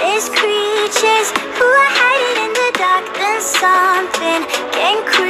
There's creatures who are hiding in the dark. Then something came creeping.